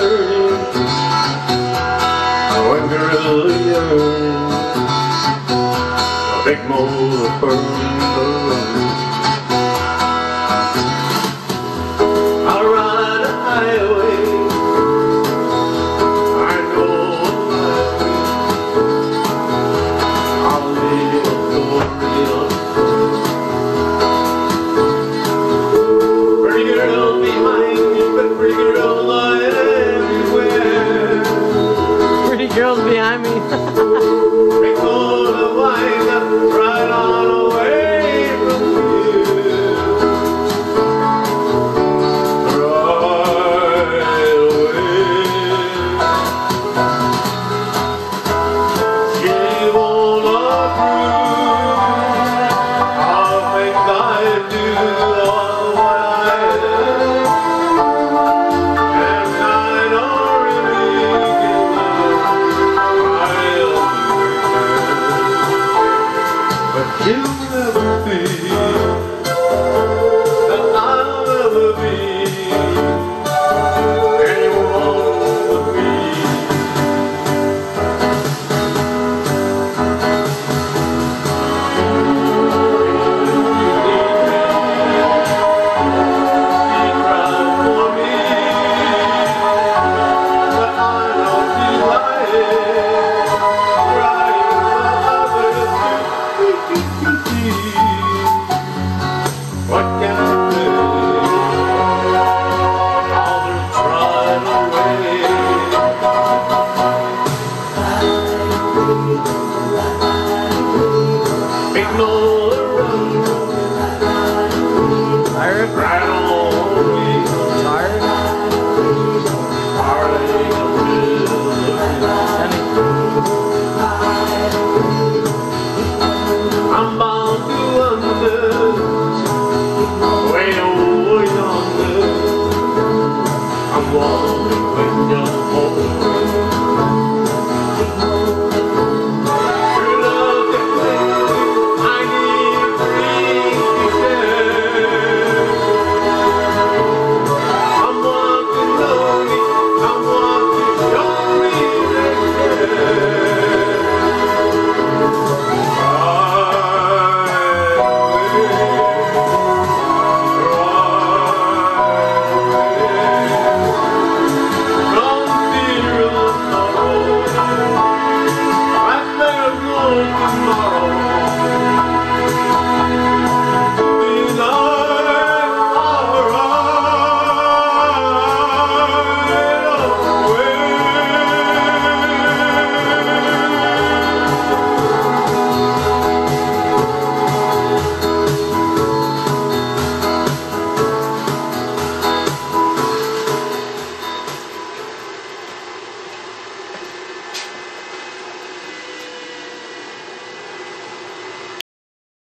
yearning Oh, a gorilla yearning A big mole of burning Ignore the road, Tomorrow